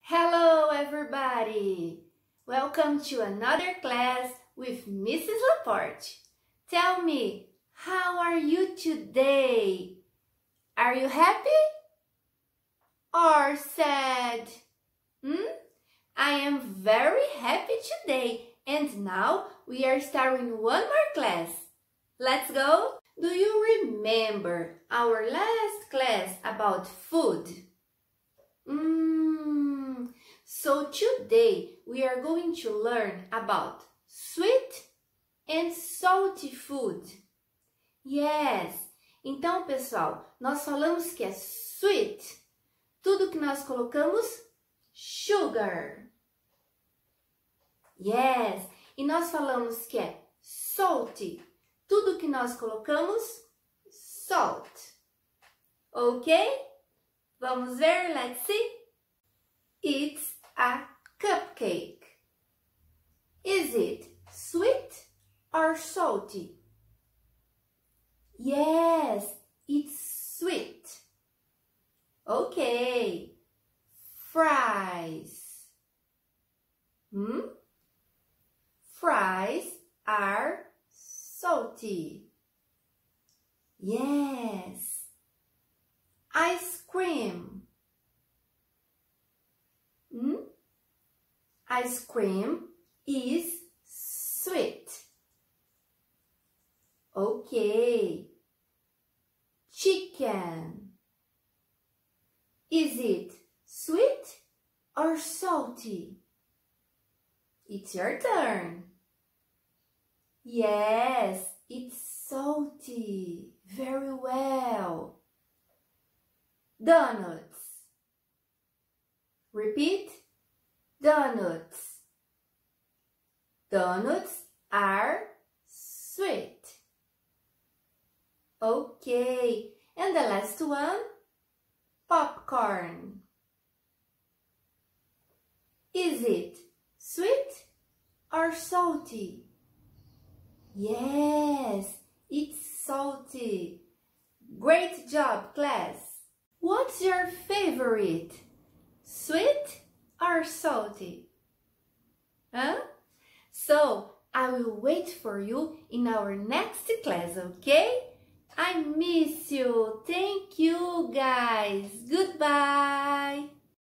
Hello everybody! Welcome to another class with Mrs. Laporte. Tell me, how are you today? Are you happy? Or sad? Hmm? I am very happy today and now we are starting one more class. Let's go! Do you remember our last class about food? Mmm, so today we are going to learn about sweet and salty food. Yes, então pessoal, nós falamos que é sweet, tudo que nós colocamos sugar. Yes, e nós falamos que é salty, tudo que nós colocamos salt. Ok? Vamos ver, let's see. It's a cupcake. Is it sweet or salty? Yes, it's sweet. Okay. Fries. Hmm? Fries salty. Yes. Ice cream. Hmm? Ice cream is sweet. Okay. Chicken. Is it sweet or salty? It's your turn. Yes, salty. Very well. Donuts. Repeat. Donuts. Donuts are sweet. Okay. And the last one, popcorn. Is it sweet or salty? Yes, it's salty. Great job, class. What's your favorite? Sweet or salty? Huh? So, I will wait for you in our next class, okay? I miss you. Thank you, guys. Goodbye.